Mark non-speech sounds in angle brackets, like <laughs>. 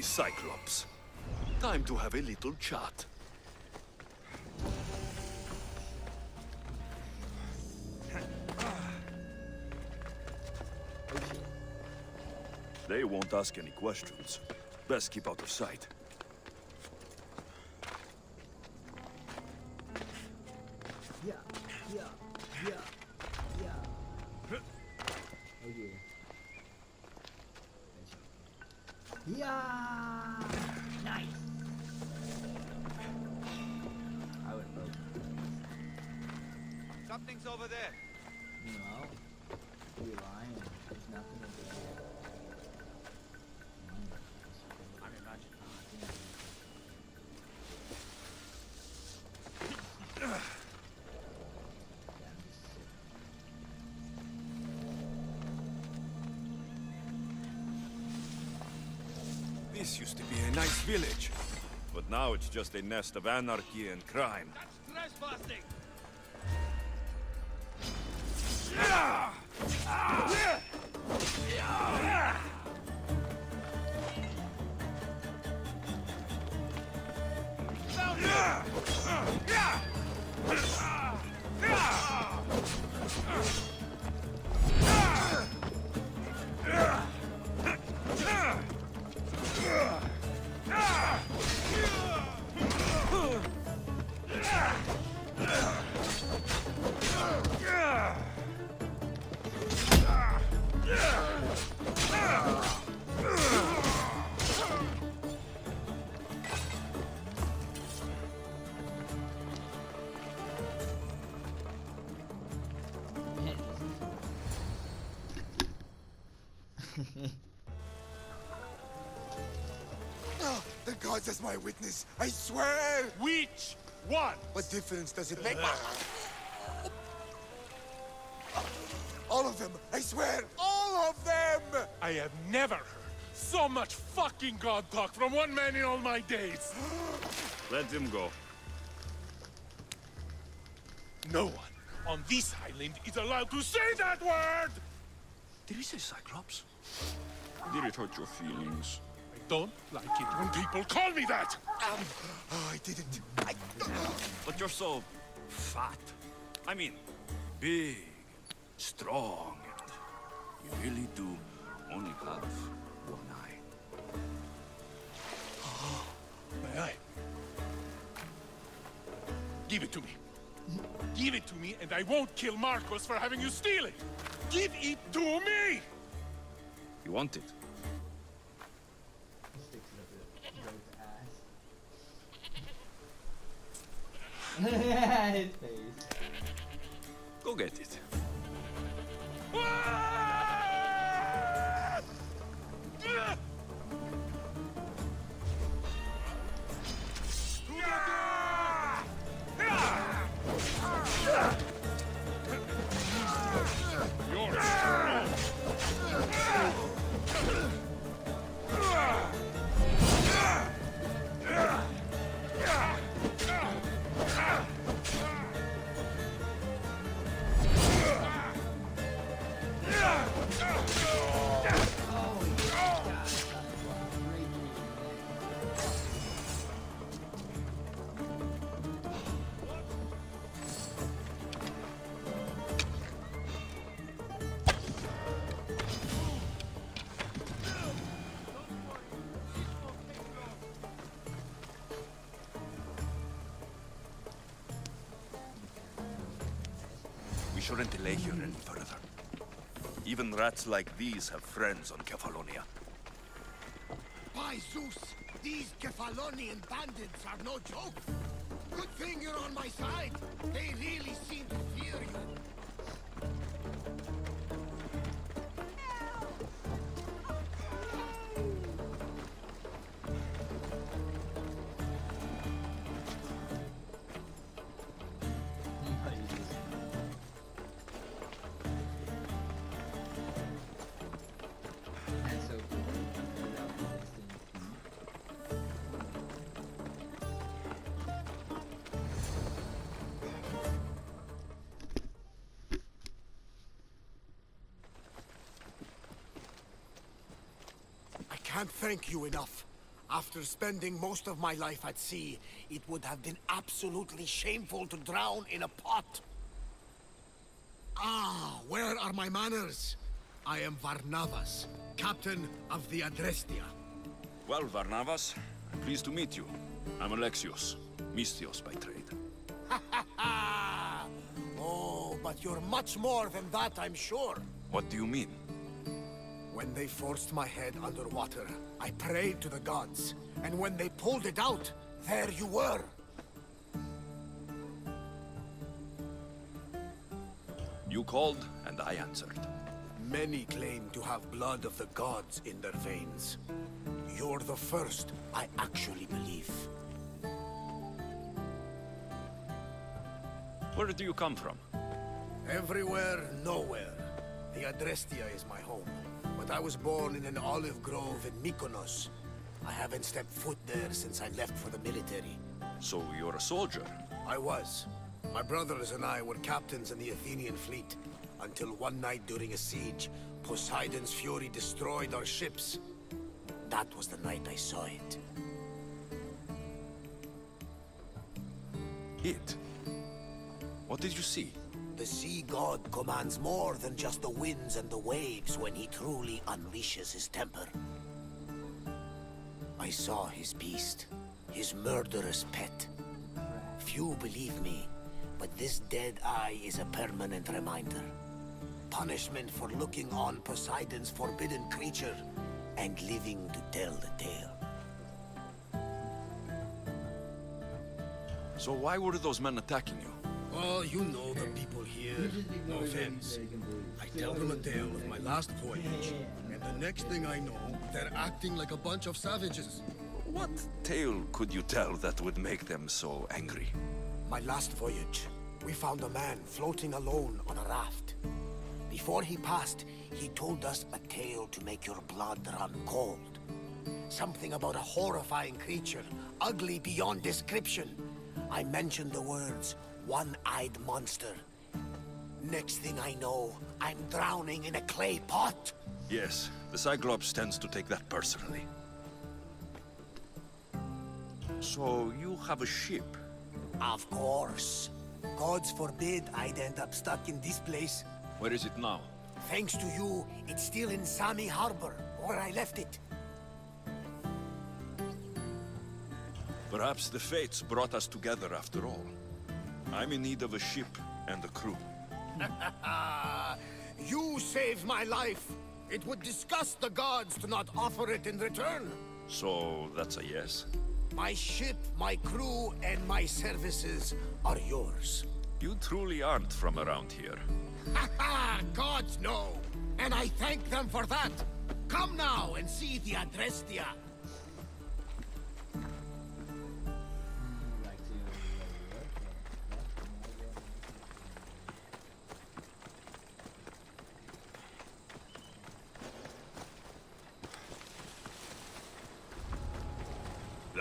Cyclops. Time to have a little chat. They won't ask any questions. Best keep out of sight. Yeah, yeah. Oh yeah. Yeah, nice. I would vote. Something's over there. No, you're lying. There's nothing over there. This used to be a nice village. But now it's just a nest of anarchy and crime. That's trespassing! <laughs> Oh, the gods as my witness, I swear! Which one? What difference does it make? All of them, I swear, all of them! I have never heard so much fucking god talk from one man in all my days. <gasps> Let him go. No one on this island is allowed to say that word! Did he say Cyclops? Did it hurt your feelings? I don't like it when people call me that! Um, oh, I didn't. I... But you're so... fat. I mean, big, strong, and you really do only have one eye. <gasps> My eye. Give it to me. Give it to me, and I won't kill Markos for having you steal it. Give it to me! You want it? <laughs> his ass. His face. Go get it. Shouldn't delay here any further. Even rats like these have friends on Kefalonia. By Zeus, these Kefalonian bandits are no joke. Good thing you're on my side. They really seem to fear you. Can't thank you enough. After spending most of my life at sea, it would have been absolutely shameful to drown in a pot. Ah, where are my manners? I am Varnavas, captain of the Adrestia. Well, Varnavas, I'm pleased to meet you. I'm Alexios, Misthios by trade. Ah! Oh, but you're much more than that, I'm sure. What do you mean? When they forced my head underwater, I prayed to the gods. And when they pulled it out, there you were. You called, and I answered. Many claim to have blood of the gods in their veins. You're the first I actually believe. Where do you come from? Everywhere, nowhere. The Adrestia is my home. But I was born in an olive grove in Mykonos. I haven't stepped foot there since I left for the military. So you're a soldier? I was. My brothers and I were captains in the Athenian fleet. Until one night during a siege, Poseidon's fury destroyed our ships. That was the night I saw it. It? What did you see? The sea god commands more than just the winds and the waves when he truly unleashes his temper. I saw his beast, his murderous pet. Few believe me, but this dead eye is a permanent reminder. Punishment for looking on Poseidon's forbidden creature and living to tell the tale. So why were those men attacking you? Oh, you know the people here. No offense. I tell them a tale of my last voyage, and the next thing I know, they're acting like a bunch of savages. What tale could you tell that would make them so angry? My last voyage, we found a man floating alone on a raft. Before he passed, he told us a tale to make your blood run cold. Something about a horrifying creature, ugly beyond description. I mentioned the words, one-eyed monster. Next thing I know, I'm drowning in a clay pot. Yes, the Cyclops tends to take that personally. So you have a ship? Of course. Gods forbid I'd end up stuck in this place. Where is it now? Thanks to you, it's still in Sami Harbor, where I left it. Perhaps the fates brought us together after all. I'm in need of a ship and a crew. <laughs> You saved my life. It would disgust the gods to not offer it in return. So that's a yes? My ship, my crew, and my services are yours. You truly aren't from around here. Ha ha! Gods know! And I thank them for that! Come now and see the Adrestia!